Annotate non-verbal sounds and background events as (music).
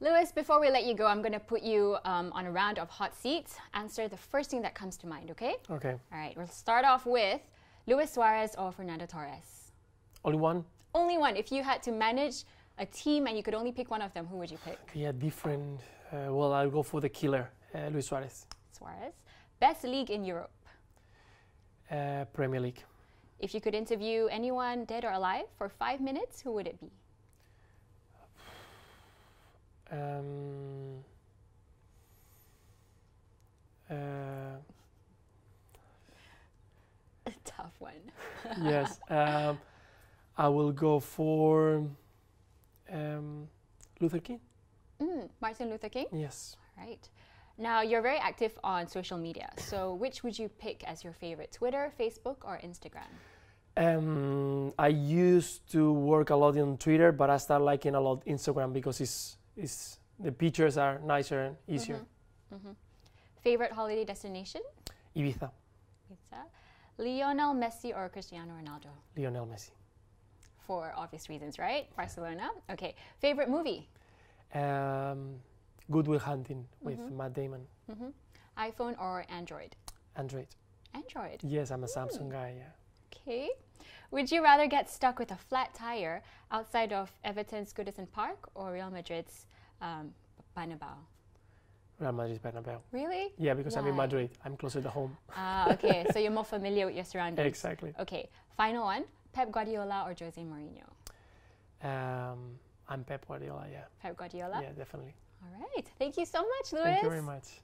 Lewis, before we let you go, I'm going to put you um, on a round of hot seats. Answer the first thing that comes to mind, okay? Okay. All right, we'll start off with Luis Suarez or Fernando Torres. Only one? Only one. If you had to manage a team and you could only pick one of them, who would you pick? Yeah, different. Uh, well, I'll go for the killer, uh, Luis Suarez. Suarez. Best league in Europe. Uh, Premier League. If you could interview anyone dead or alive for five minutes, who would it be? Um, uh, A tough one. (laughs) yes. Um, I will go for um, Luther King. Mm, Martin Luther King. Yes. Right. Now, you're very active on social media. So, which would you pick as your favorite? Twitter, Facebook, or Instagram? Um, I used to work a lot on Twitter, but I started liking a lot Instagram because it's, it's the pictures are nicer and easier. hmm Favorite holiday destination? Ibiza, Pizza. Lionel Messi or Cristiano Ronaldo? Lionel Messi. For obvious reasons, right? Barcelona. Okay. Favorite movie? Um, Good Will Hunting with Matt Damon. hmm iPhone or Android? Android. Android. Yes, I'm a Samsung guy. Yeah. Okay. Would you rather get stuck with a flat tire outside of Everton's Goodison Park or Real Madrid's um, Bernabeu? Real Madrid's Bernabeu. Really? Yeah, because I'm in Madrid. I'm closer to home. Ah, okay. so you're more familiar with your surroundings. Exactly. Okay. Final one: Pep Guardiola or Jose Mourinho? Um, I'm Pep Guardiola. Yeah. Pep Guardiola. Yeah, definitely. All right. Thank you so much, Louis. Thank you very much.